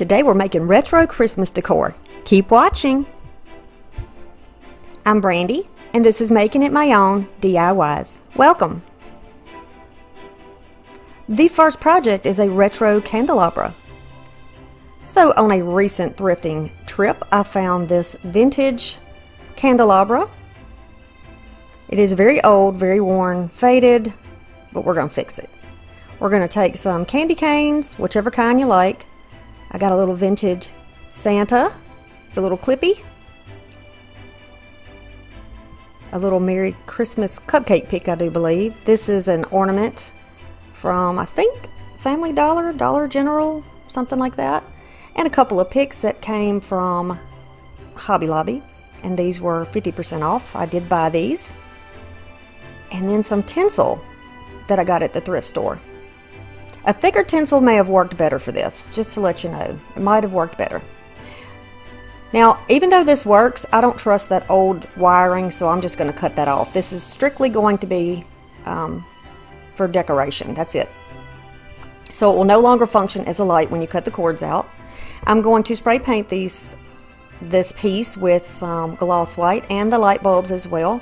Today we're making retro Christmas decor. Keep watching. I'm Brandy, and this is Making It My Own DIYs. Welcome. The first project is a retro candelabra. So, on a recent thrifting trip, I found this vintage candelabra. It is very old, very worn, faded, but we're going to fix it. We're going to take some candy canes, whichever kind you like. I got a little vintage Santa. It's a little clippy. A little Merry Christmas cupcake pick, I do believe. This is an ornament from, I think, Family Dollar, Dollar General, something like that. And a couple of picks that came from Hobby Lobby. And these were 50% off. I did buy these. And then some tinsel that I got at the thrift store. A thicker tinsel may have worked better for this, just to let you know. It might have worked better. Now, even though this works, I don't trust that old wiring, so I'm just going to cut that off. This is strictly going to be um, for decoration. That's it. So it will no longer function as a light when you cut the cords out. I'm going to spray paint these this piece with some gloss white and the light bulbs as well.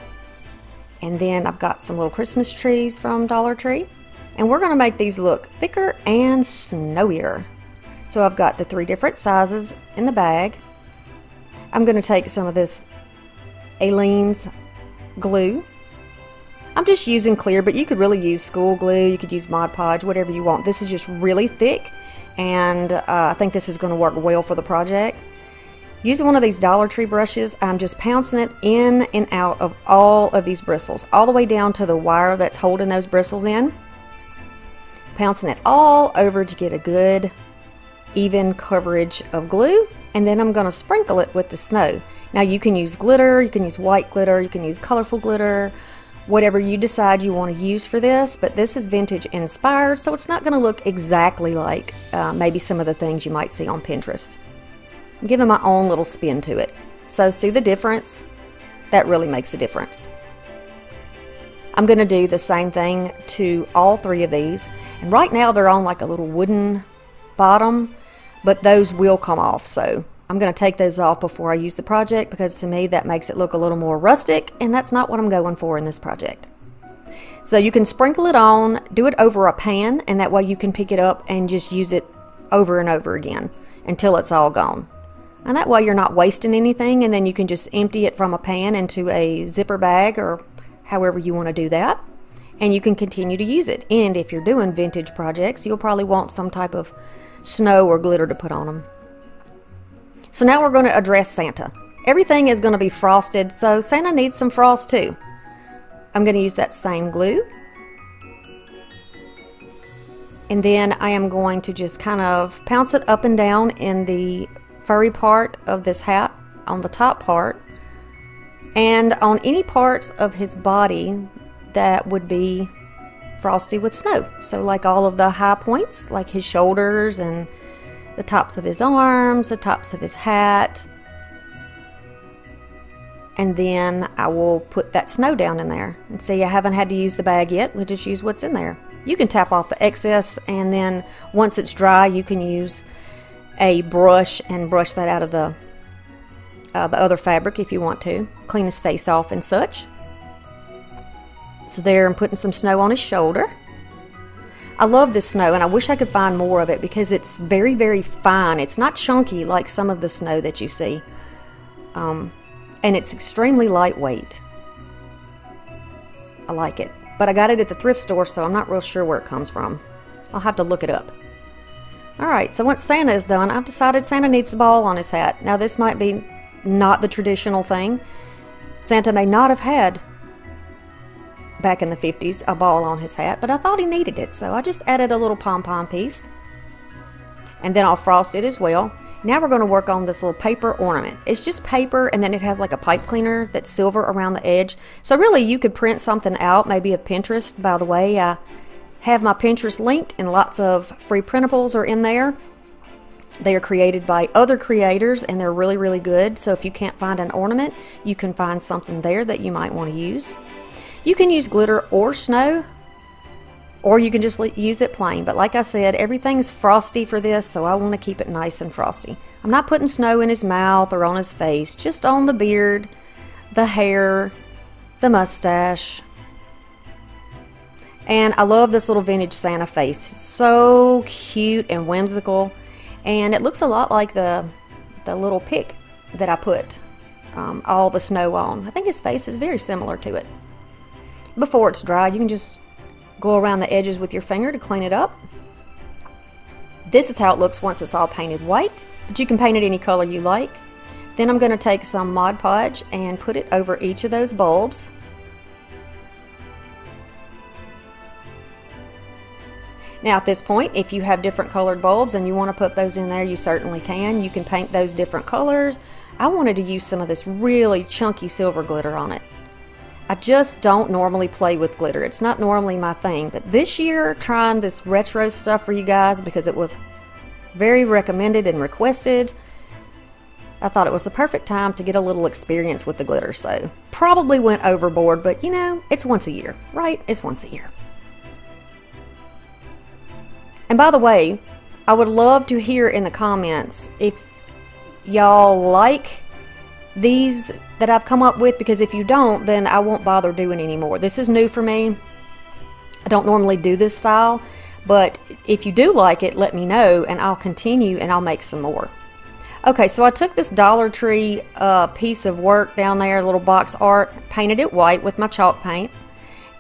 And then I've got some little Christmas trees from Dollar Tree. And we're going to make these look thicker and snowier. So I've got the three different sizes in the bag. I'm going to take some of this Aleene's glue. I'm just using clear, but you could really use school glue. You could use Mod Podge, whatever you want. This is just really thick, and uh, I think this is going to work well for the project. Using one of these Dollar Tree brushes, I'm just pouncing it in and out of all of these bristles, all the way down to the wire that's holding those bristles in. Pouncing it all over to get a good even coverage of glue and then I'm going to sprinkle it with the snow. Now you can use glitter, you can use white glitter, you can use colorful glitter, whatever you decide you want to use for this, but this is vintage inspired, so it's not going to look exactly like uh, maybe some of the things you might see on Pinterest. I'm giving my own little spin to it. So see the difference? That really makes a difference. I'm going to do the same thing to all three of these. And right now they're on like a little wooden bottom, but those will come off. So I'm going to take those off before I use the project because to me that makes it look a little more rustic and that's not what I'm going for in this project. So you can sprinkle it on, do it over a pan, and that way you can pick it up and just use it over and over again until it's all gone. And that way you're not wasting anything and then you can just empty it from a pan into a zipper bag or however you want to do that. And you can continue to use it. And if you're doing vintage projects, you'll probably want some type of snow or glitter to put on them. So now we're going to address Santa. Everything is going to be frosted, so Santa needs some frost too. I'm going to use that same glue. And then I am going to just kind of pounce it up and down in the furry part of this hat on the top part and on any parts of his body that would be frosty with snow. So like all of the high points, like his shoulders and the tops of his arms, the tops of his hat. And then I will put that snow down in there. And see, I haven't had to use the bag yet. We just use what's in there. You can tap off the excess and then once it's dry, you can use a brush and brush that out of the uh, the other fabric if you want to. Clean his face off and such. So there I'm putting some snow on his shoulder. I love this snow and I wish I could find more of it because it's very, very fine. It's not chunky like some of the snow that you see. Um, and it's extremely lightweight. I like it. But I got it at the thrift store, so I'm not real sure where it comes from. I'll have to look it up. Alright, so once Santa is done, I've decided Santa needs the ball on his hat. Now this might be not the traditional thing. Santa may not have had, back in the 50s, a ball on his hat, but I thought he needed it, so I just added a little pom-pom piece. And then I'll frost it as well. Now we're going to work on this little paper ornament. It's just paper and then it has like a pipe cleaner that's silver around the edge. So really you could print something out, maybe of Pinterest. By the way, I have my Pinterest linked and lots of free printables are in there. They are created by other creators and they're really, really good. So if you can't find an ornament, you can find something there that you might want to use. You can use glitter or snow. or you can just use it plain. But like I said, everything's frosty for this, so I want to keep it nice and frosty. I'm not putting snow in his mouth or on his face, just on the beard, the hair, the mustache. And I love this little vintage Santa face. It's so cute and whimsical. And it looks a lot like the, the little pick that I put um, all the snow on. I think his face is very similar to it. Before it's dry, you can just go around the edges with your finger to clean it up. This is how it looks once it's all painted white, but you can paint it any color you like. Then I'm going to take some Mod Podge and put it over each of those bulbs. Now at this point, if you have different colored bulbs and you want to put those in there, you certainly can. You can paint those different colors. I wanted to use some of this really chunky silver glitter on it. I just don't normally play with glitter. It's not normally my thing, but this year trying this retro stuff for you guys because it was very recommended and requested. I thought it was the perfect time to get a little experience with the glitter, so probably went overboard, but you know, it's once a year, right? It's once a year. And by the way, I would love to hear in the comments if y'all like these that I've come up with because if you don't, then I won't bother doing anymore. This is new for me. I don't normally do this style, but if you do like it, let me know and I'll continue and I'll make some more. Okay, so I took this Dollar Tree uh, piece of work down there, little box art, painted it white with my chalk paint,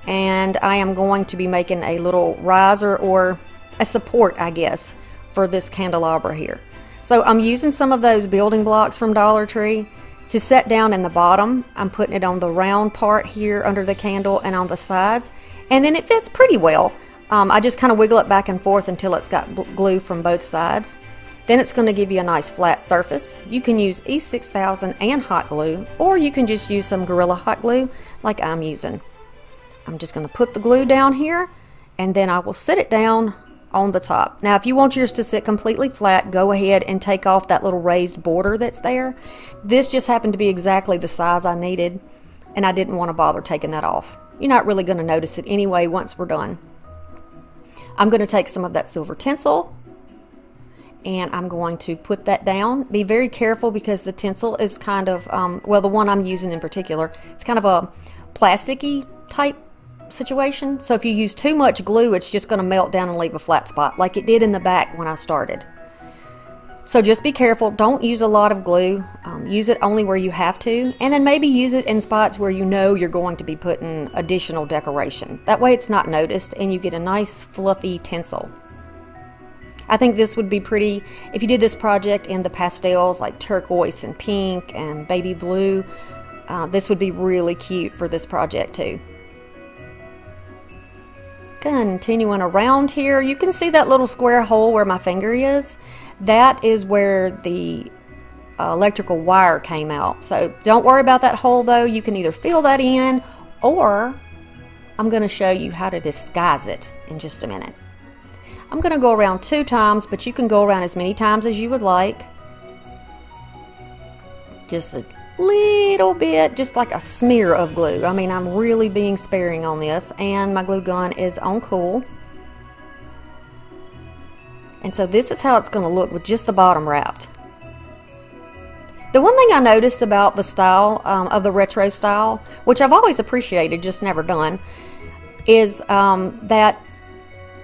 and I am going to be making a little riser or a support, I guess, for this candelabra here. So I'm using some of those building blocks from Dollar Tree to set down in the bottom. I'm putting it on the round part here under the candle and on the sides, and then it fits pretty well. Um, I just kind of wiggle it back and forth until it's got glue from both sides. Then it's going to give you a nice flat surface. You can use E6000 and hot glue, or you can just use some Gorilla Hot Glue like I'm using. I'm just going to put the glue down here, and then I will set it down on the top. Now, if you want yours to sit completely flat, go ahead and take off that little raised border that's there. This just happened to be exactly the size I needed, and I didn't want to bother taking that off. You're not really going to notice it anyway once we're done. I'm going to take some of that silver tinsel and I'm going to put that down. Be very careful because the tinsel is kind of, um, well, the one I'm using in particular, it's kind of a plasticky type situation. So if you use too much glue, it's just going to melt down and leave a flat spot like it did in the back when I started. So just be careful. Don't use a lot of glue. Um, use it only where you have to. And then maybe use it in spots where you know you're going to be putting additional decoration. That way it's not noticed and you get a nice fluffy tinsel. I think this would be pretty, if you did this project in the pastels like turquoise and pink and baby blue, uh, this would be really cute for this project too. Continuing around here, you can see that little square hole where my finger is. That is where the uh, electrical wire came out. So don't worry about that hole though. You can either fill that in or I'm going to show you how to disguise it in just a minute. I'm going to go around two times, but you can go around as many times as you would like. Just a little bit, just like a smear of glue. I mean, I'm really being sparing on this, and my glue gun is on cool. And so this is how it's going to look with just the bottom wrapped. The one thing I noticed about the style um, of the retro style, which I've always appreciated, just never done, is um, that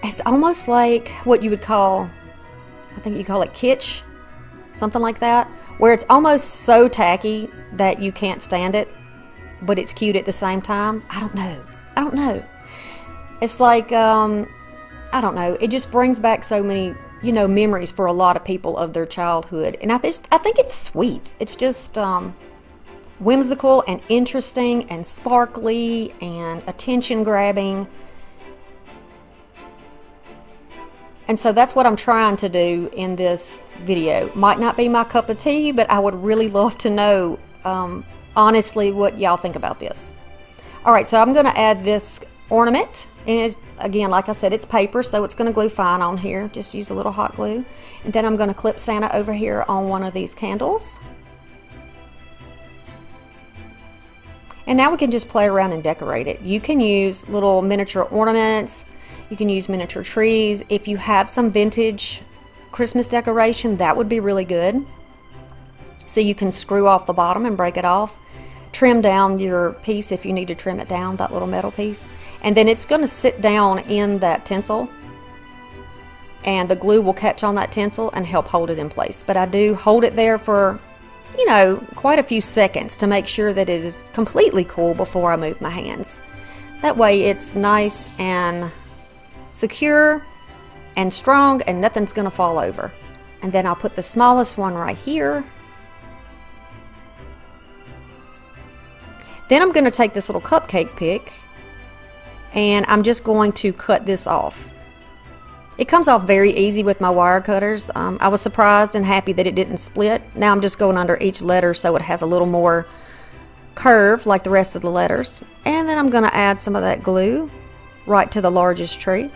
it's almost like what you would call, I think you call it kitsch, something like that where it's almost so tacky that you can't stand it, but it's cute at the same time. I don't know. I don't know. It's like, um, I don't know. It just brings back so many, you know, memories for a lot of people of their childhood. And I, just, I think it's sweet. It's just um, whimsical and interesting and sparkly and attention grabbing. And so that's what I'm trying to do in this video. Might not be my cup of tea, but I would really love to know, um, honestly, what y'all think about this. All right, so I'm going to add this ornament. And again, like I said, it's paper, so it's going to glue fine on here. Just use a little hot glue. And then I'm going to clip Santa over here on one of these candles. And now we can just play around and decorate it. You can use little miniature ornaments, You can use miniature trees. If you have some vintage Christmas decoration, that would be really good. So you can screw off the bottom and break it off. Trim down your piece if you need to trim it down, that little metal piece. And then it's going to sit down in that tinsel and the glue will catch on that tinsel and help hold it in place. But I do hold it there for, you know, quite a few seconds to make sure that it is completely cool before I move my hands. That way it's nice and secure and strong and nothing's going to fall over. And then I'll put the smallest one right here. Then I'm going to take this little cupcake pick and I'm just going to cut this off. It comes off very easy with my wire cutters. Um, I was surprised and happy that it didn't split. Now I'm just going under each letter so it has a little more curve like the rest of the letters. And then I'm going to add some of that glue right to the largest tree.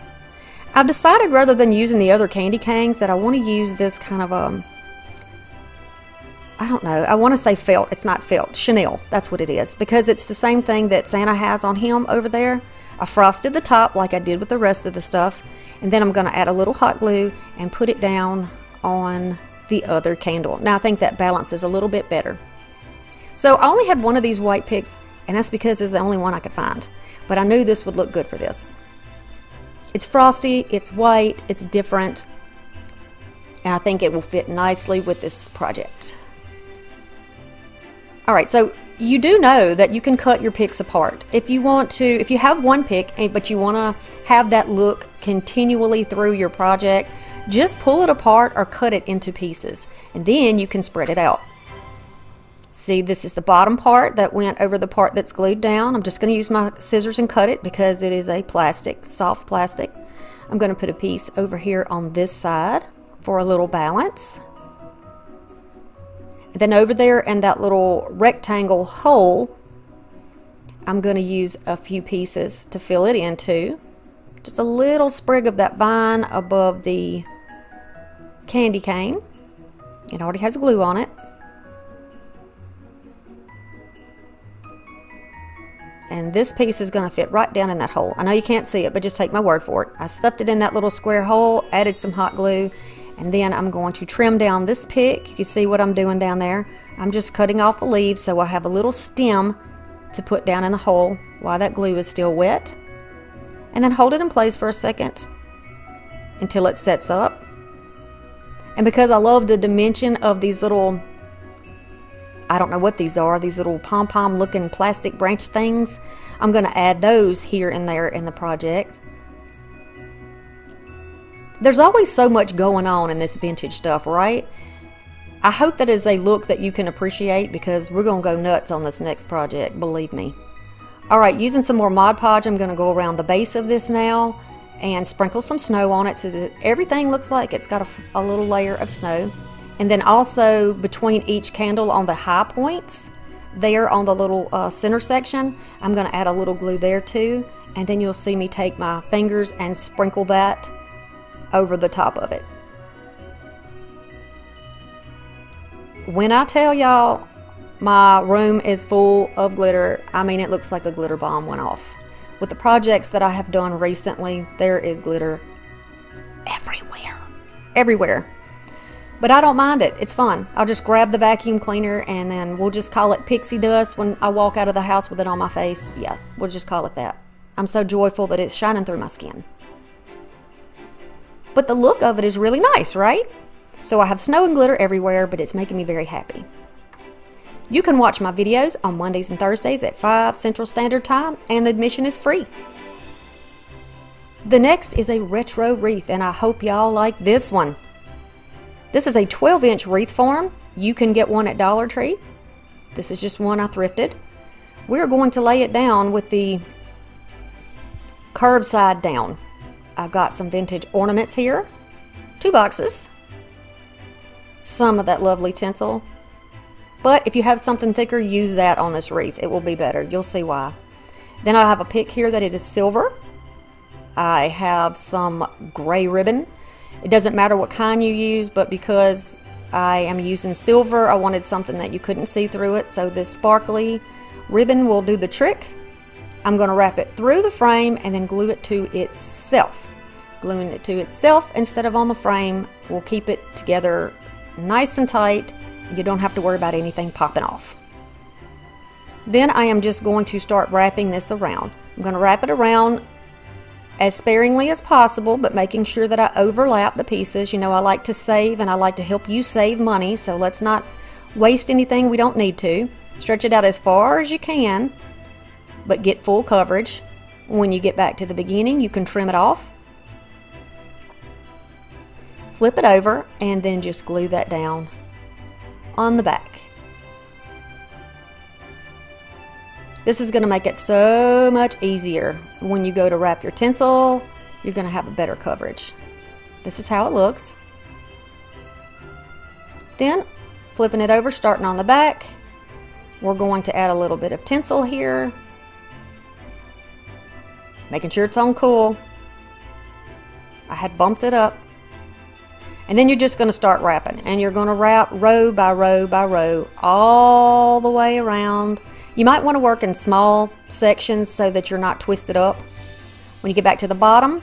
I've decided rather than using the other candy canes that I want to use this kind of um, I don't know, I want to say felt. It's not felt, chenille, that's what it is. Because it's the same thing that Santa has on him over there. I frosted the top like I did with the rest of the stuff and then I'm going to add a little hot glue and put it down on the other candle. Now I think that balances a little bit better. So I only had one of these white picks and that's because it's the only one I could find. But I knew this would look good for this. It's frosty, it's white, it's different, and I think it will fit nicely with this project. All right, so you do know that you can cut your picks apart. If you want to, if you have one pick, eh, but you want to have that look continually through your project, just pull it apart or cut it into pieces, and then you can spread it out. See, this is the bottom part that went over the part that's glued down. I'm just going to use my scissors and cut it because it is a plastic, soft plastic. I'm going to put a piece over here on this side for a little balance. Then over there in that little rectangle hole, I'm going to use a few pieces to fill it into. Just a little sprig of that vine above the candy cane. It already has glue on it. And this piece is going to fit right down in that hole. I know you can't see it, but just take my word for it. I stuffed it in that little square hole, added some hot glue, and then I'm going to trim down this pick. You see what I'm doing down there? I'm just cutting off the leaves so I have a little stem to put down in the hole while that glue is still wet. And then hold it in place for a second until it sets up. And because I love the dimension of these little, I don't know what these are, these little pom-pom looking plastic branch things, I'm going to add those here and there in the project. There's always so much going on in this vintage stuff, right? I hope that is a look that you can appreciate because we're going to go nuts on this next project, believe me. Alright, using some more Mod Podge, I'm going to go around the base of this now and sprinkle some snow on it so that everything looks like it's got a, a little layer of snow. And then also between each candle on the high points, there on the little uh, center section, I'm going to add a little glue there too. And then you'll see me take my fingers and sprinkle that over the top of it. When I tell y'all my room is full of glitter, I mean it looks like a glitter bomb went off. With the projects that I have done recently, there is glitter everywhere. Everywhere. But I don't mind it. It's fun. I'll just grab the vacuum cleaner and then we'll just call it pixie dust when I walk out of the house with it on my face. Yeah, we'll just call it that. I'm so joyful that it's shining through my skin. But the look of it is really nice, right? So I have snow and glitter everywhere, but it's making me very happy. You can watch my videos on Mondays and Thursdays at 5 Central Standard Time, and the admission is free. The next is a retro wreath, and I hope y'all like this one. This is a 12 inch wreath form. You can get one at Dollar Tree. This is just one I thrifted. We're going to lay it down with the curved side down. I've got some vintage ornaments here, two boxes, some of that lovely tinsel. But if you have something thicker, use that on this wreath. It will be better. You'll see why. Then I have a pick here that it is silver. I have some gray ribbon. It doesn't matter what kind you use, but because I am using silver, I wanted something that you couldn't see through it. So this sparkly ribbon will do the trick. I'm going to wrap it through the frame and then glue it to itself. Gluing it to itself instead of on the frame will keep it together nice and tight. You don't have to worry about anything popping off. Then I am just going to start wrapping this around. I'm going to wrap it around as sparingly as possible, but making sure that I overlap the pieces. You know, I like to save and I like to help you save money, so let's not waste anything we don't need to. Stretch it out as far as you can, but get full coverage. When you get back to the beginning, you can trim it off. Flip it over and then just glue that down on the back. This is going to make it so much easier when you go to wrap your tinsel. You're going to have a better coverage. This is how it looks. Then flipping it over, starting on the back, we're going to add a little bit of tinsel here. Making sure it's on cool. I had bumped it up. And then you're just going to start wrapping. And you're going to wrap row by row by row all the way around you might want to work in small sections so that you're not twisted up. When you get back to the bottom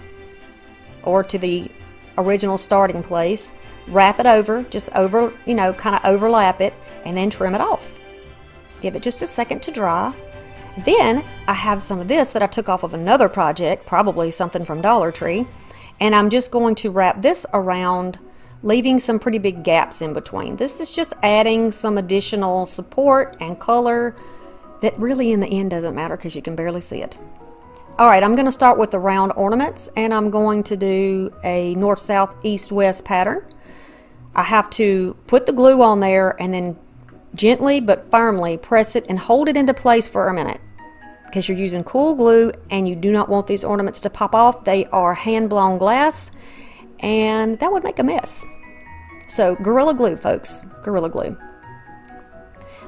or to the original starting place, wrap it over, just over, you know, kind of overlap it, and then trim it off. Give it just a second to dry. Then I have some of this that I took off of another project, probably something from Dollar Tree, and I'm just going to wrap this around leaving some pretty big gaps in between. This is just adding some additional support and color that really in the end doesn't matter because you can barely see it. All right, I'm going to start with the round ornaments and I'm going to do a north, south, east, west pattern. I have to put the glue on there and then gently but firmly press it and hold it into place for a minute because you're using cool glue and you do not want these ornaments to pop off. They are hand blown glass and that would make a mess. So Gorilla Glue, folks, Gorilla Glue.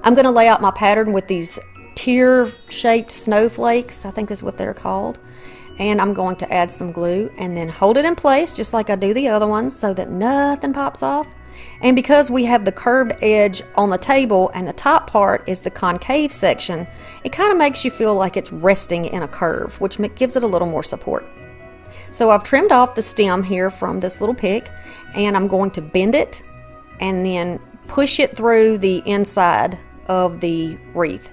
I'm going to lay out my pattern with these tear-shaped snowflakes, I think is what they're called. And I'm going to add some glue and then hold it in place just like I do the other ones so that nothing pops off. And because we have the curved edge on the table and the top part is the concave section, it kind of makes you feel like it's resting in a curve, which gives it a little more support. So I've trimmed off the stem here from this little pick and I'm going to bend it and then push it through the inside of the wreath.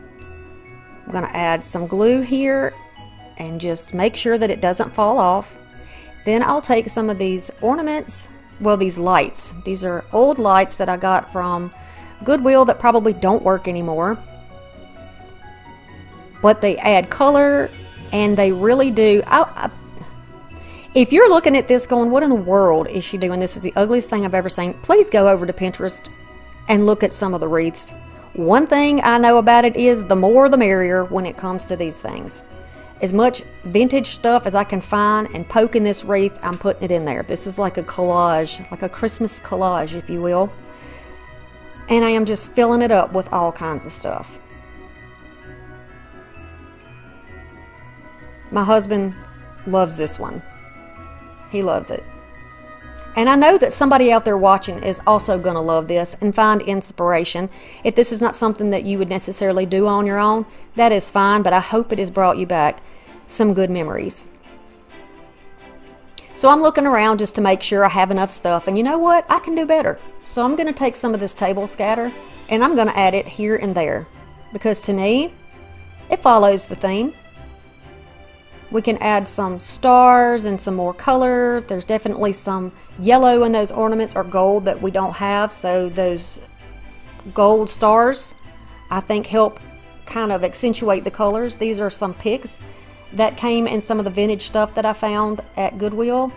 I'm going to add some glue here and just make sure that it doesn't fall off. Then I'll take some of these ornaments, well these lights. These are old lights that I got from Goodwill that probably don't work anymore. But they add color and they really do. I, I, if you're looking at this going, what in the world is she doing? This is the ugliest thing I've ever seen. Please go over to Pinterest and look at some of the wreaths. One thing I know about it is the more the merrier when it comes to these things. As much vintage stuff as I can find and poke in this wreath, I'm putting it in there. This is like a collage, like a Christmas collage, if you will. And I am just filling it up with all kinds of stuff. My husband loves this one. He loves it. And I know that somebody out there watching is also going to love this and find inspiration. If this is not something that you would necessarily do on your own, that is fine, but I hope it has brought you back some good memories. So I'm looking around just to make sure I have enough stuff. And you know what? I can do better. So I'm going to take some of this table scatter and I'm going to add it here and there. Because to me, it follows the theme. We can add some stars and some more color. There's definitely some yellow in those ornaments or gold that we don't have. So those gold stars, I think help kind of accentuate the colors. These are some picks that came in some of the vintage stuff that I found at Goodwill.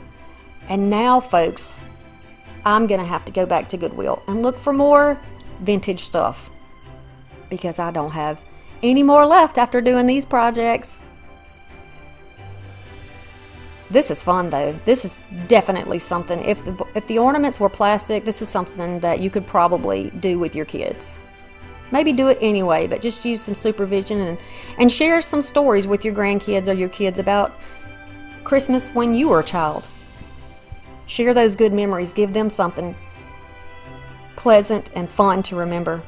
And now, folks, I'm going to have to go back to Goodwill and look for more vintage stuff because I don't have any more left after doing these projects. This is fun though. This is definitely something. If the, if the ornaments were plastic, this is something that you could probably do with your kids. Maybe do it anyway, but just use some supervision and, and share some stories with your grandkids or your kids about Christmas when you were a child. Share those good memories. Give them something pleasant and fun to remember.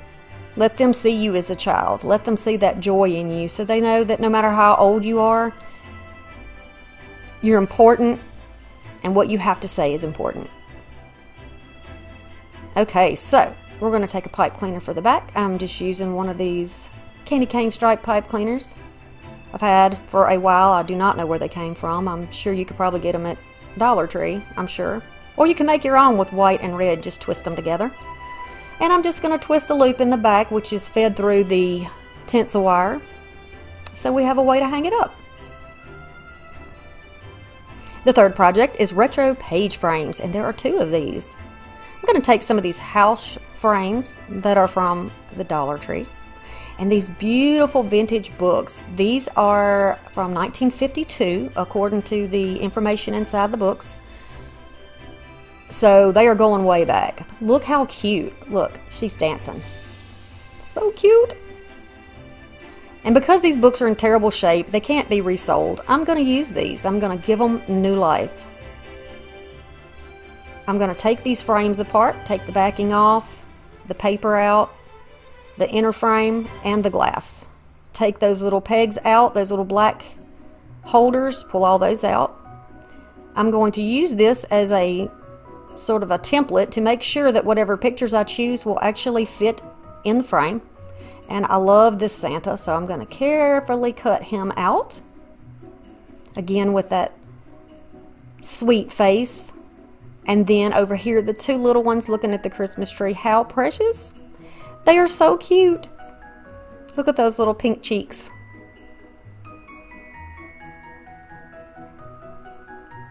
Let them see you as a child. Let them see that joy in you so they know that no matter how old you are, you're important and what you have to say is important. Okay, so we're going to take a pipe cleaner for the back. I'm just using one of these candy cane stripe pipe cleaners I've had for a while. I do not know where they came from. I'm sure you could probably get them at Dollar Tree, I'm sure. Or you can make your own with white and red, just twist them together. And I'm just going to twist a loop in the back, which is fed through the tinsel wire. So we have a way to hang it up. The third project is retro page frames, and there are two of these. I'm going to take some of these house frames that are from the Dollar Tree and these beautiful vintage books. These are from 1952, according to the information inside the books. So they are going way back. Look how cute. Look, she's dancing. So cute. And because these books are in terrible shape, they can't be resold. I'm going to use these. I'm going to give them new life. I'm going to take these frames apart, take the backing off, the paper out, the inner frame, and the glass. Take those little pegs out, those little black holders, pull all those out. I'm going to use this as a sort of a template to make sure that whatever pictures I choose will actually fit in the frame. And I love this Santa, so I'm going to carefully cut him out. Again with that sweet face. And then over here, the two little ones looking at the Christmas tree. How precious. They are so cute. Look at those little pink cheeks.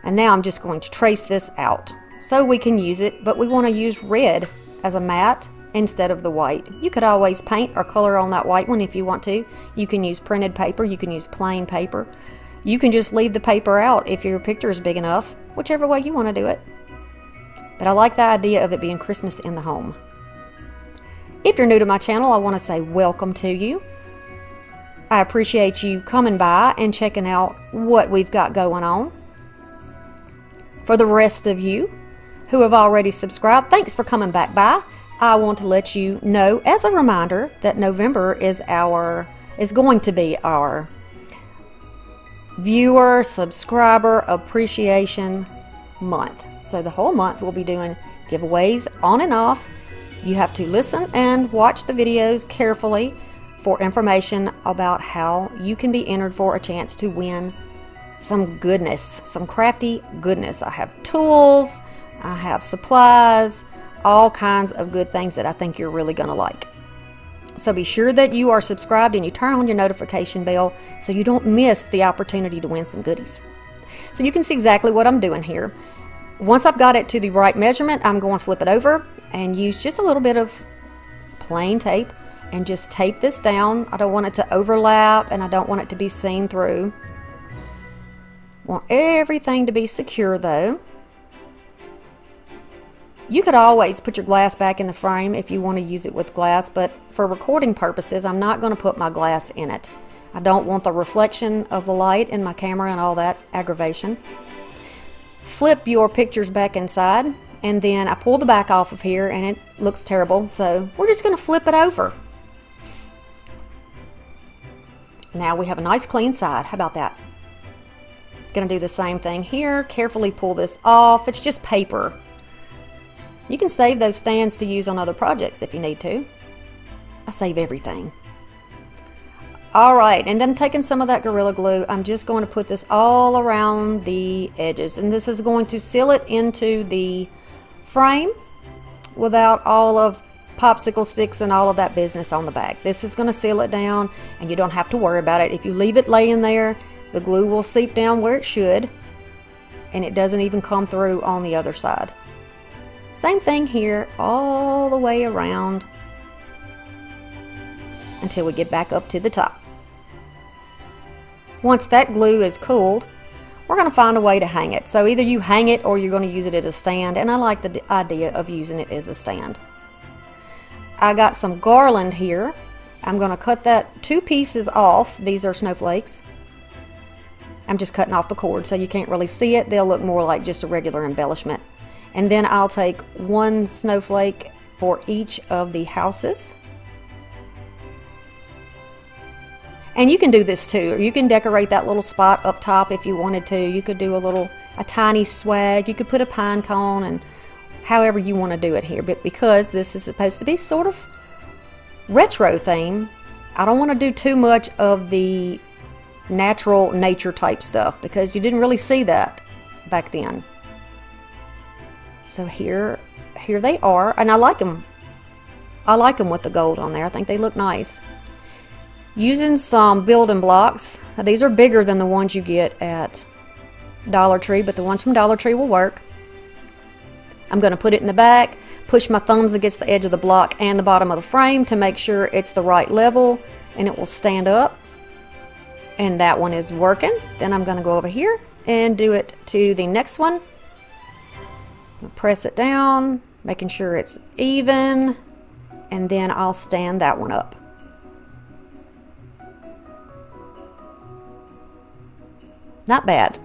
And now I'm just going to trace this out so we can use it, but we want to use red as a matte instead of the white. You could always paint or color on that white one if you want to. You can use printed paper, you can use plain paper. You can just leave the paper out if your picture is big enough, whichever way you want to do it. But I like the idea of it being Christmas in the home. If you're new to my channel, I want to say welcome to you. I appreciate you coming by and checking out what we've got going on. For the rest of you who have already subscribed, thanks for coming back by. I want to let you know as a reminder that November is our is going to be our viewer subscriber appreciation month. So the whole month we'll be doing giveaways on and off you have to listen and watch the videos carefully for information about how you can be entered for a chance to win some goodness, some crafty goodness. I have tools, I have supplies, all kinds of good things that I think you're really going to like. So be sure that you are subscribed and you turn on your notification bell so you don't miss the opportunity to win some goodies. So you can see exactly what I'm doing here. Once I've got it to the right measurement, I'm going to flip it over and use just a little bit of plain tape and just tape this down. I don't want it to overlap and I don't want it to be seen through. Want everything to be secure though. You could always put your glass back in the frame if you want to use it with glass, but for recording purposes, I'm not going to put my glass in it. I don't want the reflection of the light in my camera and all that aggravation flip your pictures back inside and then I pull the back off of here and it looks terrible so we're just going to flip it over. Now we have a nice clean side. How about that? Going to do the same thing here. Carefully pull this off. It's just paper. You can save those stands to use on other projects if you need to. I save everything. All right, and then taking some of that Gorilla Glue, I'm just going to put this all around the edges. And this is going to seal it into the frame without all of popsicle sticks and all of that business on the back. This is going to seal it down and you don't have to worry about it. If you leave it laying there, the glue will seep down where it should and it doesn't even come through on the other side. Same thing here all the way around until we get back up to the top. Once that glue is cooled, we're going to find a way to hang it. So either you hang it or you're going to use it as a stand, and I like the idea of using it as a stand. I got some garland here. I'm going to cut that two pieces off. These are snowflakes. I'm just cutting off the cord so you can't really see it. They'll look more like just a regular embellishment. And then I'll take one snowflake for each of the houses And you can do this too. Or you can decorate that little spot up top if you wanted to. You could do a little, a tiny swag. You could put a pine cone and however you want to do it here. But because this is supposed to be sort of retro theme, I don't want to do too much of the natural nature type stuff because you didn't really see that back then. So here, here they are, and I like them. I like them with the gold on there. I think they look nice. Using some building blocks. Now, these are bigger than the ones you get at Dollar Tree, but the ones from Dollar Tree will work. I'm going to put it in the back, push my thumbs against the edge of the block and the bottom of the frame to make sure it's the right level and it will stand up. And that one is working. Then I'm going to go over here and do it to the next one. Press it down, making sure it's even, and then I'll stand that one up. Not bad.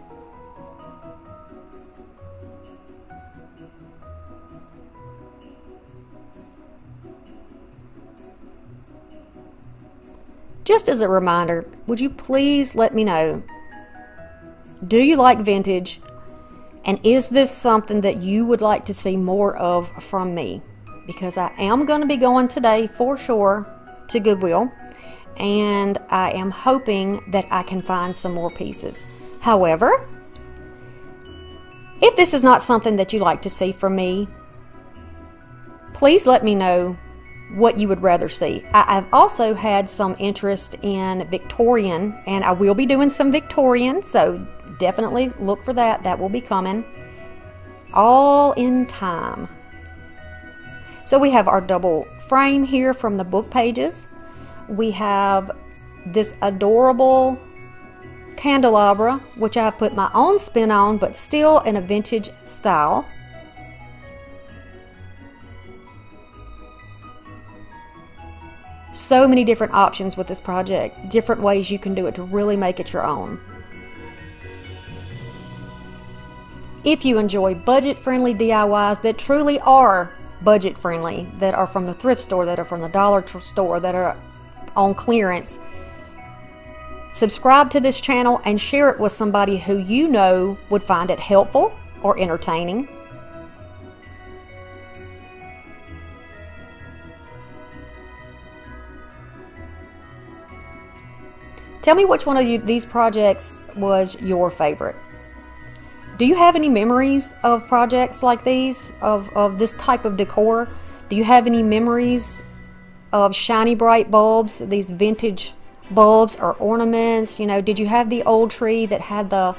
Just as a reminder, would you please let me know do you like vintage? And is this something that you would like to see more of from me? Because I am going to be going today for sure to Goodwill and I am hoping that I can find some more pieces. However, if this is not something that you like to see from me, please let me know what you would rather see. I, have also had some interest in Victorian, and I will be doing some Victorian, so definitely look for that. That will be coming all in time. So we have our double frame here from the book pages. We have this adorable candelabra, which I put my own spin on, but still in a vintage style. So many different options with this project, different ways you can do it to really make it your own. If you enjoy budget-friendly DIYs that truly are budget-friendly, that are from the thrift store, that are from the dollar store, that are on clearance, subscribe to this channel and share it with somebody who you know would find it helpful or entertaining. Tell me which one of you, these projects was your favorite. Do you have any memories of projects like these, of, of this type of decor? Do you have any memories of Shiny Brite bulbs, these vintage bulbs or ornaments? You know, did you have the old tree that had the,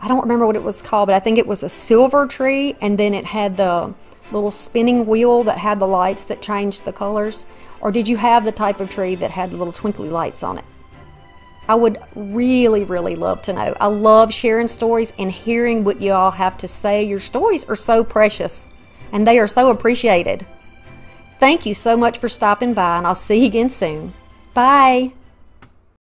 I don't remember what it was called, but I think it was a silver tree and then it had the little spinning wheel that had the lights that changed the colors? Or did you have the type of tree that had the little twinkly lights on it? I would really, really love to know. I love sharing stories and hearing what you all have to say. Your stories are so precious and they are so appreciated. Thank you so much for stopping by, and I'll see you again soon. Bye.